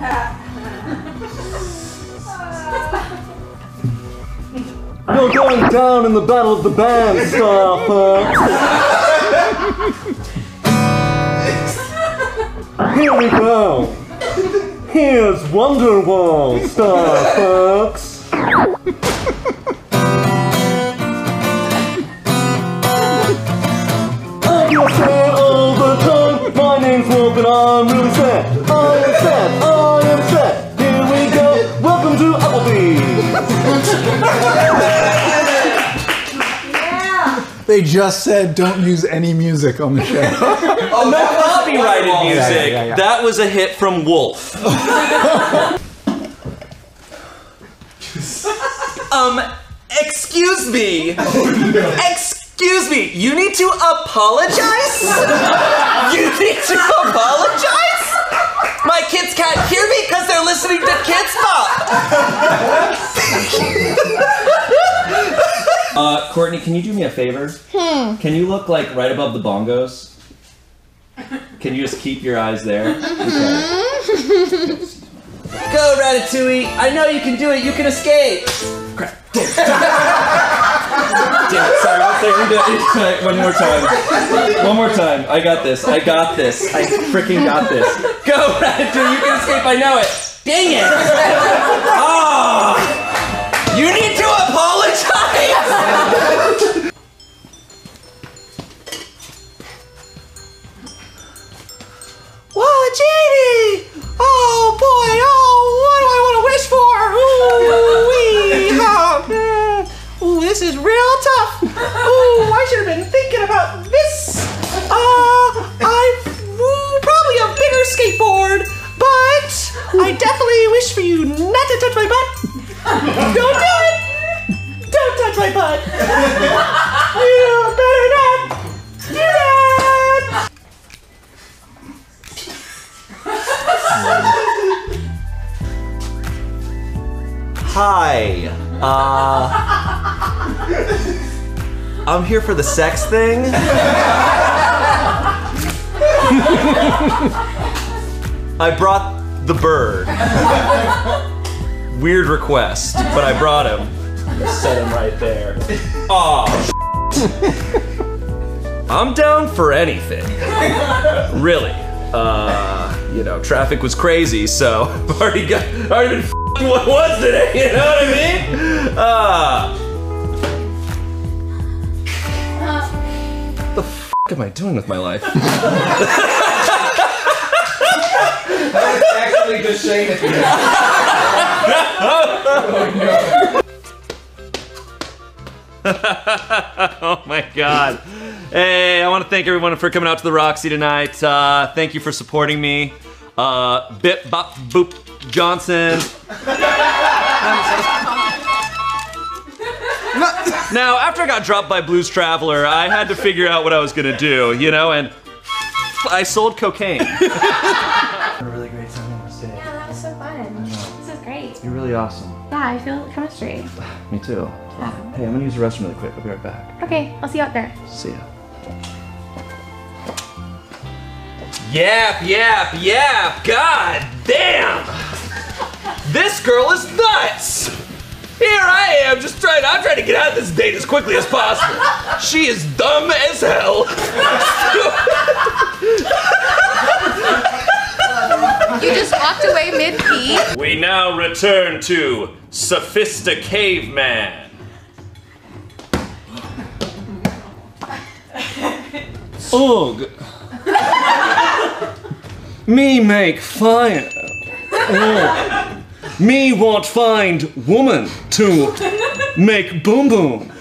You're going down in the battle of the bands, Starfox. Here we go. Here's Wonderwall, Starfox. I'm your the time. My name's Wolf and I'm really sad. They just said don't use any music on the show. Oh, no copyrighted music. yeah, yeah. That was a hit from Wolf. um, excuse me. Excuse me. You need to apologize? you need to apologize? My kids can't hear me because they're listening to Kids Pop. Uh, Courtney, can you do me a favor? Hmm. Can you look like right above the bongos? Can you just keep your eyes there? Okay. Go, Ratatouille. I know you can do it. You can escape. Crap! Damn it, sorry, I'll say it. One more time. One more time. I got this. I got this. I freaking got this. Go, Ratatouille. You can escape. I know it. Dang it. Oh, you need to apologize. I definitely wish for you not to touch my butt. Don't do it! Don't touch my butt. You better not do that. Hi. Uh I'm here for the sex thing. I brought the bird. Weird request, but I brought him. Set him right there. Aw. I'm down for anything. Really. Uh, you know, traffic was crazy, so I've already got already been f***ing what was today, you know what I mean? Uh the f am I doing with my life? That's actually, just saying it. oh my god. Hey, I want to thank everyone for coming out to the Roxy tonight. Uh, thank you for supporting me. Uh, Bip Bop Boop Johnson. now, after I got dropped by Blues Traveler, I had to figure out what I was gonna do, you know, and I sold cocaine. really awesome. Yeah, I feel chemistry. Me too. Hey, I'm gonna use the restroom really quick. I'll be right back. Okay, I'll see you out there. See ya. Yap, yap, yap. God damn. This girl is nuts. Here I am, just trying. I'm trying to get out of this date as quickly as possible. She is dumb as hell. You just walked away mid pee. We now return to Sophista Caveman. Ugh. Me make fire. Ugh. Me want find woman to make boom boom.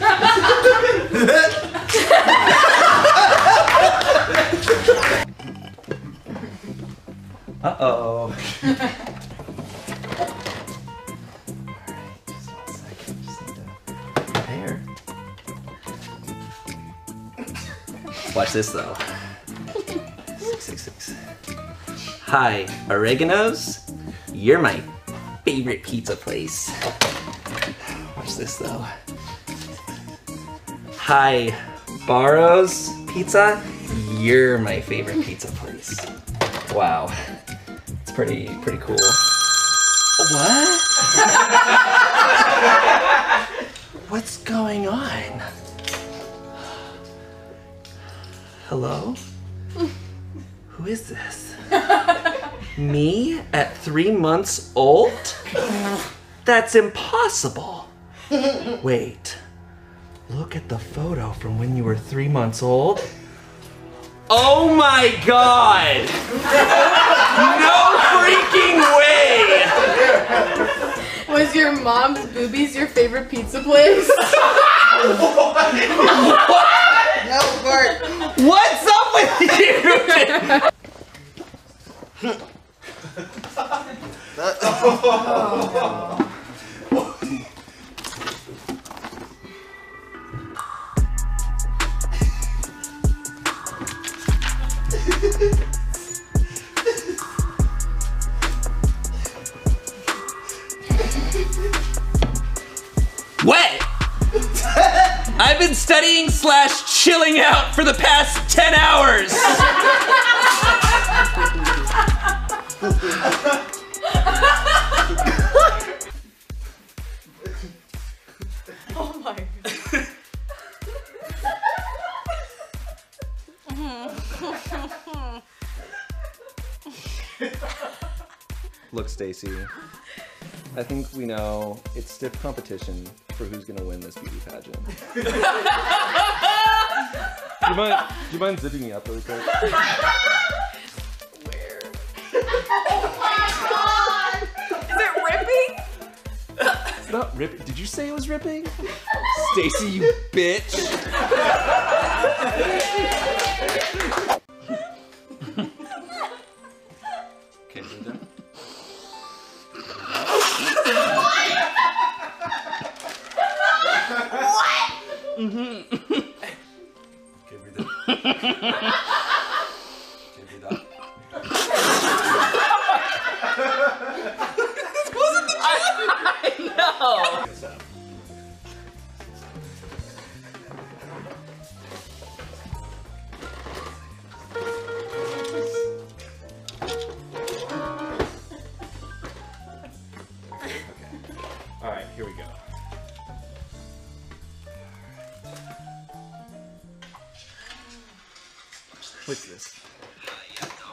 Uh oh. Watch this though. Six, six, six. Hi, Oregano's. You're my favorite pizza place. Watch this though. Hi, Barro's Pizza. You're my favorite pizza place. Wow. Pretty pretty cool. What? What's going on? Hello? Who is this? Me at three months old? That's impossible. Wait. Look at the photo from when you were three months old. Oh my god! No! Was your mom's boobies your favorite pizza place? No, Bart. What's up with you? What? Stacy. I think we know it's stiff competition for who's gonna win this beauty pageant. do, you mind, do you mind zipping me up really quick? Where? Oh my god! Is it ripping? It's not ripping. Did you say it was ripping? Stacy, you bitch. Okay, breathe in. Okay,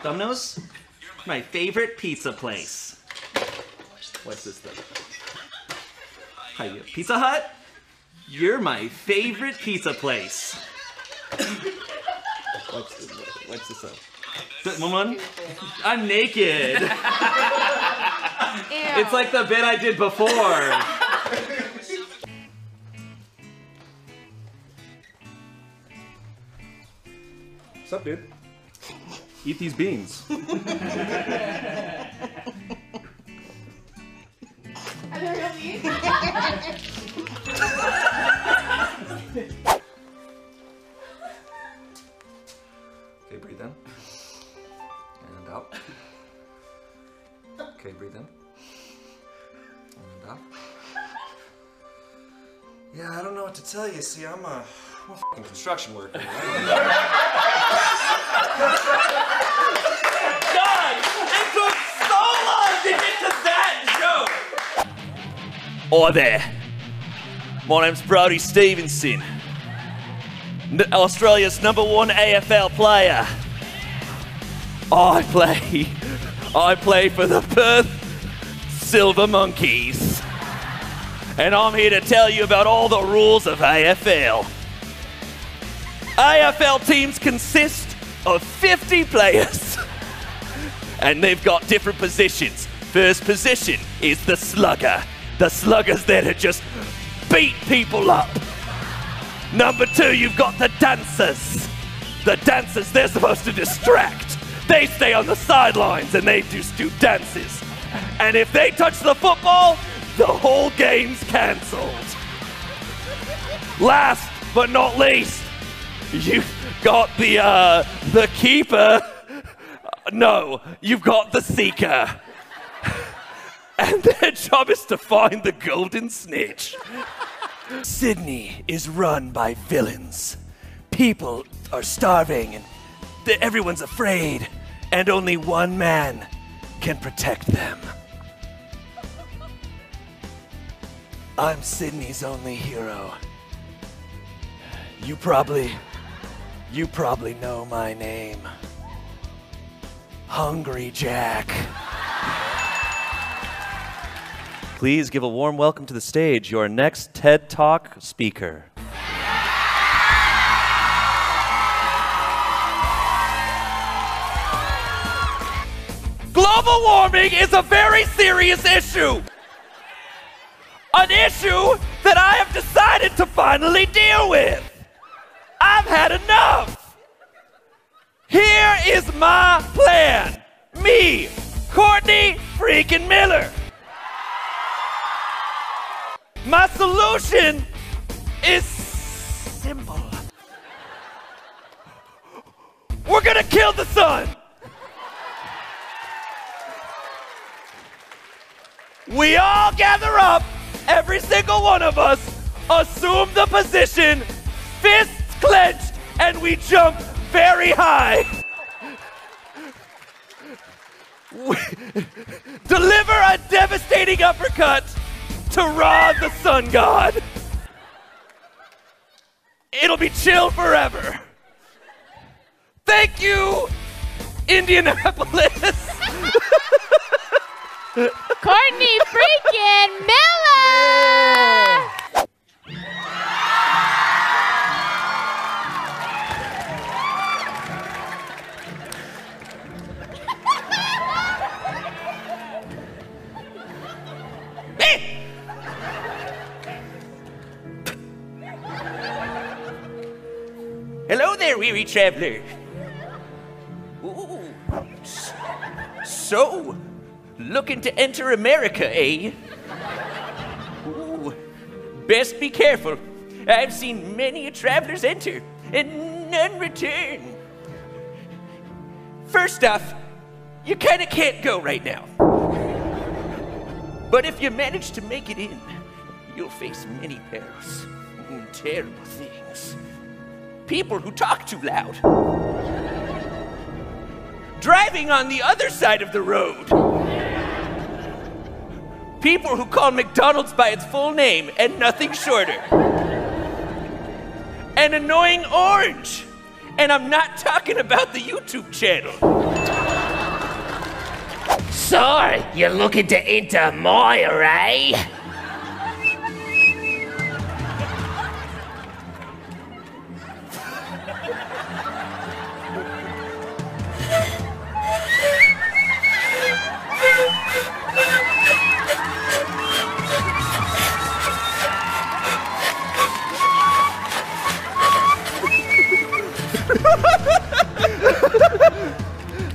Domino's? My favorite pizza place. What's this though? Hi, you- Pizza Hut? You're my favorite pizza place. what's this? What's this up? Th- One, one? I'm naked. It's like the bit I did before. What's up, dude? Eat these beans. Okay, breathe in. And out. Okay, breathe in. And out. Yeah, I don't know what to tell you. See, I'm a, I'm a construction worker. God! Hi there. My name's Brody Stevenson, Australia's number one AFL player. I play, I play for the Perth Silver Monkeys, and I'm here to tell you about all the rules of AFL. AFL teams consist of 50 players, and they've got different positions. First position is the slugger. The slugger's there to just beat people up. Number two, you've got the dancers. The dancers, they're supposed to distract. They stay on the sidelines and they just do dances. And if they touch the football, the whole game's cancelled. Last but not least, you've got the uh, the keeper. No, you've got the seeker. And their job is to find the golden snitch. Sydney is run by villains. People are starving and th- everyone's afraid. And only one man can protect them. I'm Sydney's only hero. You probably, you probably know my name. Hungry Jack. Please give a warm welcome to the stage your next TED Talk speaker. Global warming is a very serious issue. An issue that I have decided to finally deal with. I've had enough. Here is my plan. Me, Courtney freaking Miller. My solution is simple. We're gonna kill the sun. We all gather up, every single one of us, assume the position, fists clenched, and we jump very high. We deliver a devastating uppercut to Ra the sun god. It'll be chill forever. Thank you, Indianapolis. Courtney freaking Miller! Traveler. Ooh. So, looking to enter America, eh? Ooh. Best be careful. I've seen many a travelers enter and none return. First off, you kind of can't go right now. But if you manage to make it in, you'll face many perils, and terrible things people who talk too loud. Driving on the other side of the road. People who call McDonald's by its full name and nothing shorter. An annoying orange. And I'm not talking about the YouTube channel. Sorry, you're looking to enter my array? Eh?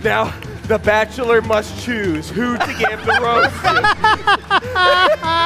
Now, the bachelor must choose who to give the rose to.